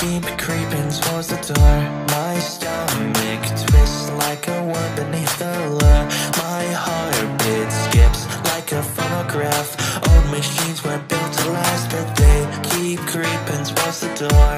keep creeping towards the door. My stomach twists like a worm beneath the lure. My heartbeat skips like a phonograph. Old machines were built to last But they keep creeping towards the door.